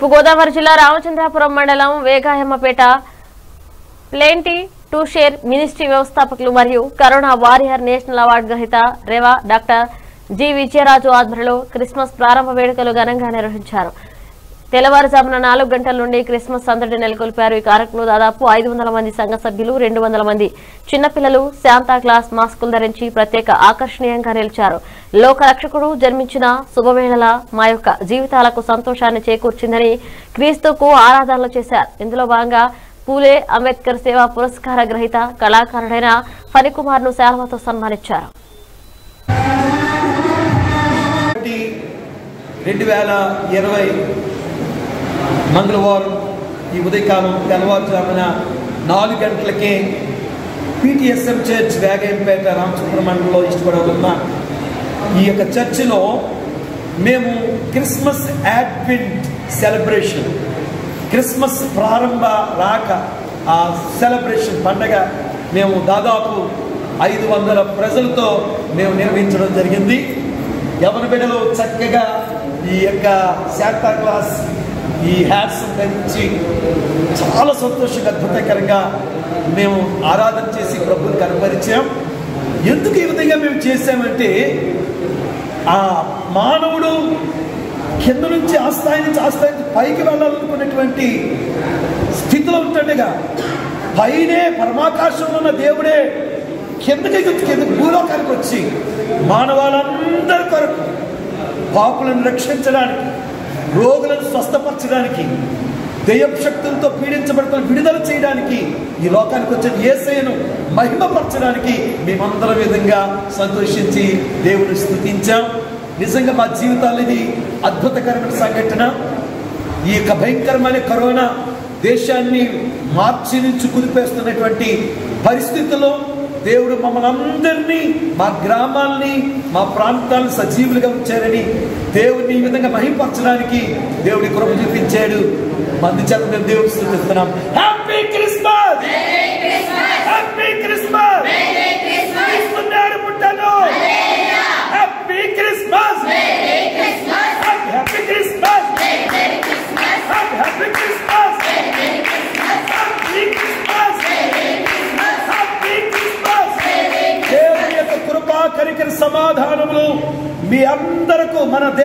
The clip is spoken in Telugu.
తూర్పుగోదావరి జిల్లా రామచంద్రాపురం మండలం Vegayammapeta plenty to share ministry వ్యవస్థాపకులు మరియు కరోనా వారియర్ నేషనల్ అవార్డు గ్రహీత రేవా డాక్టర్ జి విజయరాజు ఆధ్వర్యంలో క్రిస్మస్ ప్రారంభ వేడుకలు ఘనంగా నిర్వహించారు. తెల్లవారుజామున నాలుగు గంటల నుండి క్రిస్మస్ సందడి నెలకొల్పారు. ఈ కార్యక్రమంలో దాదాపు ఐదు వందల మంది సంఘ సభ్యులు రెండు వందల మంది చిన్నపిల్లలు శాంతా క్లాస్ మాస్కులు ధరించి ప్రత్యేక ఆకర్షణీయంగా నిలిచారు. లోక రక్షకుడు జన్మించిన శుభవేళల మా యొక్క జీవితాలకు సంతోషాన్ని చేకూర్చిందని క్రీస్తుకు ఆరాధనలు చేశారు. ఇందులో భాగంగా పూలే అంబేద్కర్ సేవా పురస్కార గ్రహీత కళాకారుడైన ఫణికుమార్ను శాల్వతో సన్మానించారు. రెండు వేల ఇరవై మంగళవారం ఈ ఉదయకాలం తెల్లవారుజామున నాలుగు గంటలకే పిటిఎస్ఎం చర్చ్ వేగంపేట రామచంద్ర ఇష్టపడవుతున్న ఈ యొక్క చర్చిలో మేము క్రిస్మస్ యాడ్వింట్ సెలబ్రేషన్ క్రిస్మస్ ప్రారంభ రాక ఆ సెలబ్రేషన్ పండగ మేము దాదాపు ఐదు వందల ప్రజలతో మేము నిర్వహించడం జరిగింది. ఎవరి బిడ్డలు చక్కగా ఈ యొక్క శాంతా క్లాస్ ఈ హ్యాట్స్ ధరించి చాలా సంతోషంగా అద్భుతకరంగా మేము ఆరాధన చేసి ప్రభుని కనపరిచాం. ఎందుకు ఈ విధంగా మేము చేసామంటే ఆ మానవుడు కింద నుంచి ఆ స్థాయి నుంచి ఆ స్థాయి నుంచి పైకి వెళ్ళాలనుకున్నటువంటి స్థితిలో ఉంటుండగా. పైనే పరమాకాశంలో ఉన్న దేవుడే కిందకి కింద భూలోకానికి వచ్చి మానవాళ్ళందరి కొరకు పాపులను రక్షించడానికి రోగులను స్వస్థపరచడానికి దెయ్యం శక్తులతో పీడించబడుతున్న విడుదల చేయడానికి ఈ లోకానికి వచ్చిన ఏసయను మహిమపరచడానికి మేమందరం విధంగా సంతోషించి దేవుని స్థుతించాం. నిజంగా మా జీవితాలు ఇది అద్భుతకరమైన సంఘటన. ఈ యొక్క భయంకరమైన కరోనా దేశాన్ని మార్చి నుంచి కుదిపేస్తున్నటువంటి పరిస్థితుల్లో దేవుడు మమ్మల్ని అందరినీ మా గ్రామాల్ని మా ప్రాంతాలను సజీవులుగా ఉంచారని దేవుడిని ఈ విధంగా మహింపరచడానికి దేవుడి కృప చూపించాడు. మంది చేత మేము దేవుడు సృష్టిస్తున్నాం హ్యాపీ క్రిస్మస్ సమాధానములు మీ అందరకు మన దే